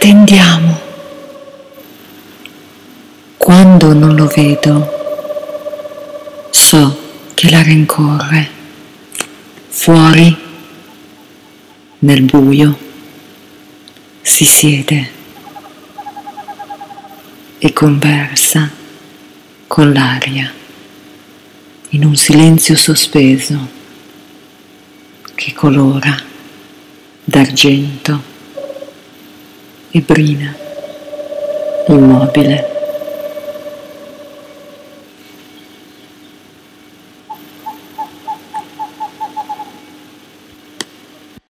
attendiamo. Quando non lo vedo, so che la rincorre fuori nel buio si siede e conversa con l'aria in un silenzio sospeso che colora d'argento e brina immobile.